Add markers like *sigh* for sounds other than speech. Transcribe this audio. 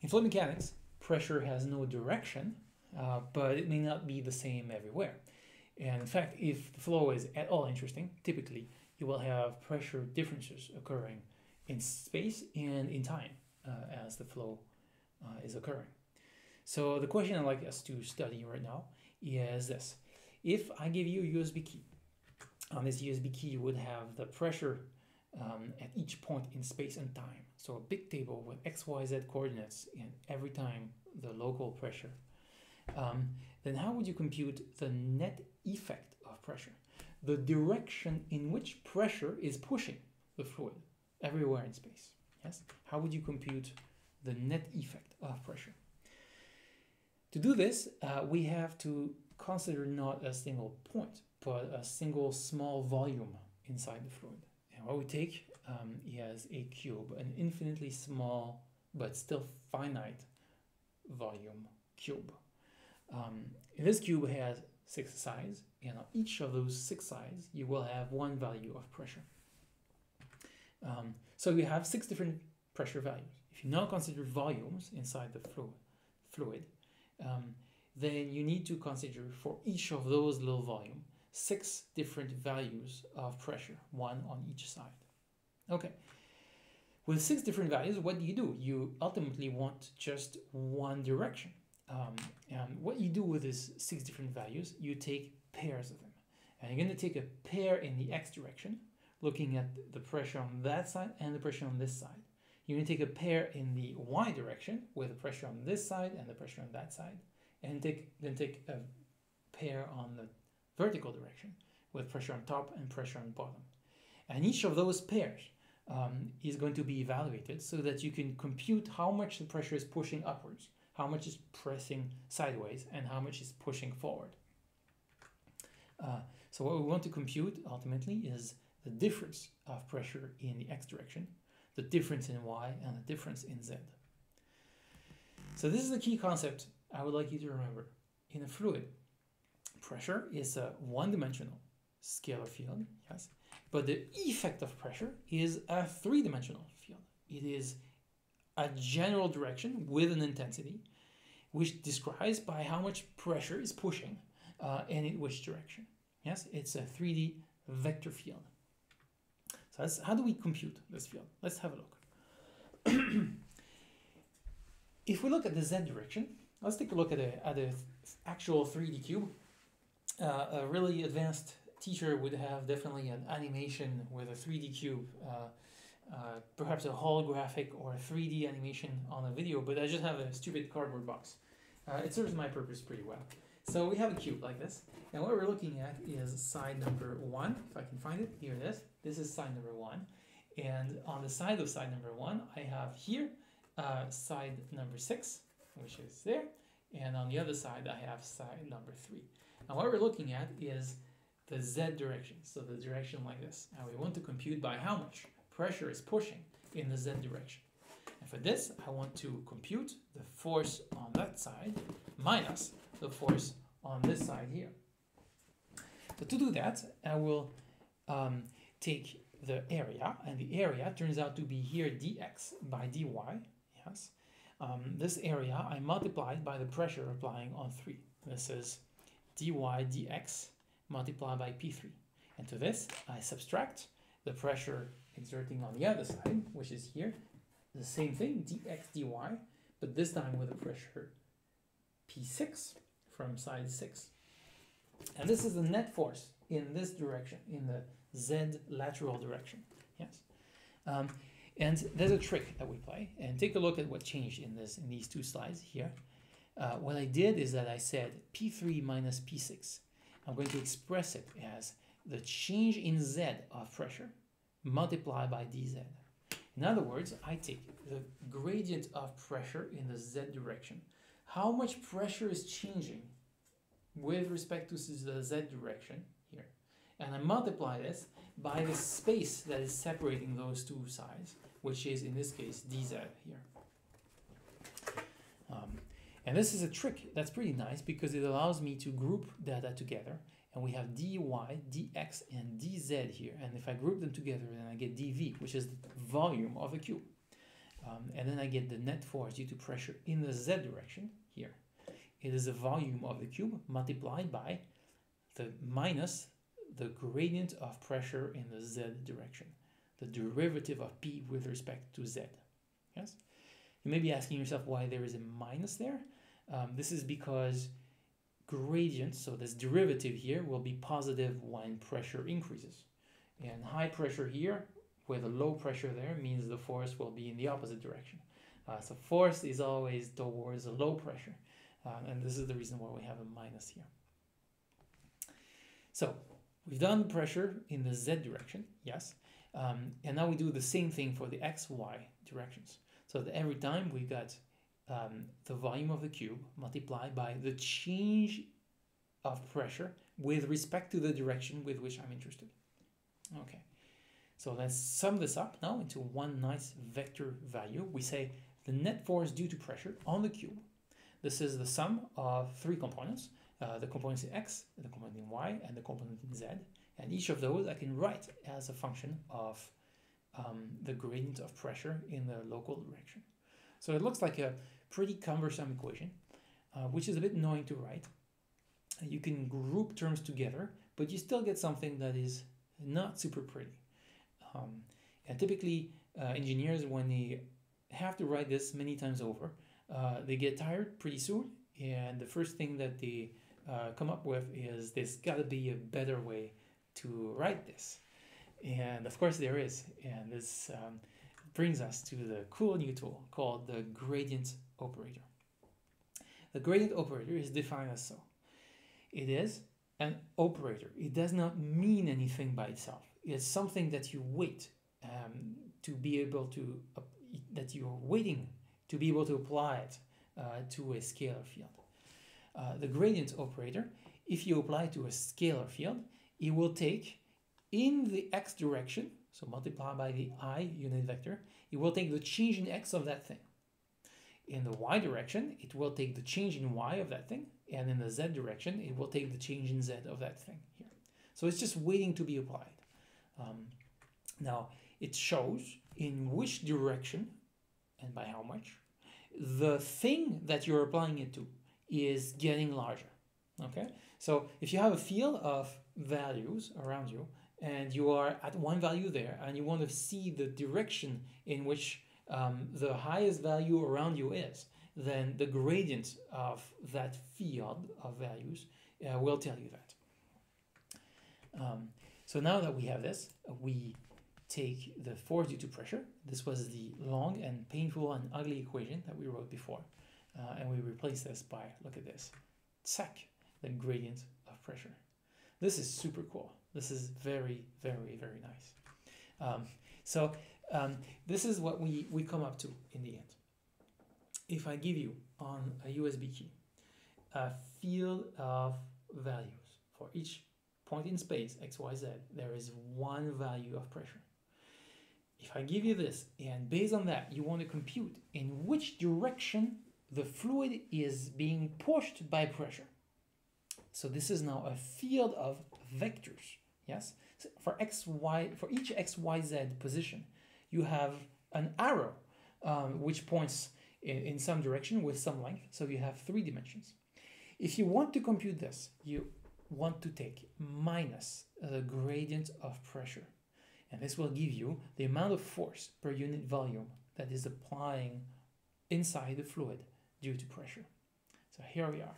In fluid mechanics, pressure has no direction, uh, but it may not be the same everywhere. And in fact, if the flow is at all interesting, typically you will have pressure differences occurring in space and in time uh, as the flow uh, is occurring. So the question I'd like us to study right now is this. If I give you a USB key, on this USB key you would have the pressure um, at each point in space and time. So a big table with x, y, z coordinates in every time the local pressure. Um, then how would you compute the net effect of pressure? The direction in which pressure is pushing the fluid everywhere in space. Yes? How would you compute the net effect of pressure? To do this, uh, we have to consider not a single point, but a single small volume inside the fluid. We take um, is a cube, an infinitely small but still finite volume cube. Um, this cube has six sides, and on each of those six sides, you will have one value of pressure. Um, so you have six different pressure values. If you now consider volumes inside the fluid, fluid um, then you need to consider for each of those little volume six different values of pressure, one on each side. Okay, with six different values, what do you do? You ultimately want just one direction. Um, and what you do with these six different values, you take pairs of them. And you're going to take a pair in the x direction, looking at the pressure on that side and the pressure on this side. You're going to take a pair in the y direction with the pressure on this side and the pressure on that side, and take then take a pair on the vertical direction with pressure on top and pressure on bottom. And each of those pairs um, is going to be evaluated so that you can compute how much the pressure is pushing upwards, how much is pressing sideways, and how much is pushing forward. Uh, so what we want to compute ultimately is the difference of pressure in the x direction, the difference in y, and the difference in z. So this is the key concept I would like you to remember. In a fluid, pressure is a one-dimensional scalar field, yes, but the effect of pressure is a three-dimensional field. It is a general direction with an intensity, which describes by how much pressure is pushing uh, and in which direction. Yes, it's a 3D vector field. So that's, how do we compute this field? Let's have a look. *clears throat* if we look at the z direction, let's take a look at the, at a actual 3D cube. Uh, a really advanced teacher would have definitely an animation with a 3D cube, uh, uh, perhaps a holographic or a 3D animation on a video, but I just have a stupid cardboard box. It serves my purpose pretty well. So we have a cube like this, and what we're looking at is side number one, if I can find it, here it is. This is side number one, and on the side of side number one, I have here uh, side number six, which is there, and on the other side, I have side number three. Now what we're looking at is the z direction, so the direction like this. And we want to compute by how much pressure is pushing in the z direction. And for this, I want to compute the force on that side minus the force on this side here. So to do that, I will um, take the area, and the area turns out to be here dx by dy, yes. Um, this area I multiplied by the pressure applying on 3. This is dy dx multiplied by P3. And to this, I subtract the pressure exerting on the other side, which is here, the same thing, dx dy, but this time with a pressure P6 from side 6. And this is the net force in this direction, in the z lateral direction. Yes. Um, and there's a trick that we play, and take a look at what changed in this in these two slides here. Uh, what I did is that I said P3 minus P6. I'm going to express it as the change in Z of pressure multiplied by dz. In other words, I take the gradient of pressure in the Z direction. How much pressure is changing with respect to the Z direction here. And I multiply this by the space that is separating those two sides, which is in this case dz here. And this is a trick that's pretty nice because it allows me to group data together and we have dy, dx, and dz here. And if I group them together, then I get dv, which is the volume of a cube. Um, and then I get the net force due to pressure in the z direction here. It is the volume of the cube multiplied by the minus the gradient of pressure in the z direction, the derivative of p with respect to z. Yes? You may be asking yourself why there is a minus there. Um, this is because gradient, so this derivative here, will be positive when pressure increases. And high pressure here with a low pressure there means the force will be in the opposite direction. Uh, so force is always towards a low pressure. Uh, and this is the reason why we have a minus here. So we've done pressure in the z direction, yes. Um, and now we do the same thing for the x, y directions. So that every time we got um, the volume of the cube multiplied by the change of pressure with respect to the direction with which I'm interested. Okay, so let's sum this up now into one nice vector value. We say the net force due to pressure on the cube. This is the sum of three components, uh, the components in x, the component in y, and the component in z. And each of those I can write as a function of um, the gradient of pressure in the local direction. So it looks like a pretty cumbersome equation, uh, which is a bit annoying to write. You can group terms together, but you still get something that is not super pretty. Um, and typically, uh, engineers, when they have to write this many times over, uh, they get tired pretty soon. And the first thing that they uh, come up with is there's got to be a better way to write this. And of course, there is. And this um, brings us to the cool new tool called the gradient operator. The gradient operator is defined as so. It is an operator. It does not mean anything by itself. It's something that you wait um, to be able to, uh, that you're waiting to be able to apply it uh, to a scalar field. Uh, the gradient operator, if you apply to a scalar field, it will take in the x direction, so multiply by the i unit vector, it will take the change in x of that thing. In the y direction, it will take the change in y of that thing, and in the z direction, it will take the change in z of that thing here. So it's just waiting to be applied. Um, now, it shows in which direction and by how much the thing that you're applying it to is getting larger. Okay, so if you have a field of values around you and you are at one value there and you want to see the direction in which um, the highest value around you is, then the gradient of that field of values uh, will tell you that. Um, so now that we have this, we take the force due to pressure. This was the long and painful and ugly equation that we wrote before. Uh, and we replace this by, look at this, sec, the gradient of pressure. This is super cool. This is very, very, very nice. Um, so um, this is what we, we come up to in the end. If I give you on a USB key a field of values for each point in space, x, y, z, there is one value of pressure. If I give you this, and based on that, you want to compute in which direction the fluid is being pushed by pressure. So this is now a field of vectors. Yes, so for x, y, for each x, y, z position, you have an arrow um, which points in, in some direction with some length. So you have three dimensions. If you want to compute this, you want to take minus the gradient of pressure. And this will give you the amount of force per unit volume that is applying inside the fluid due to pressure. So here we are.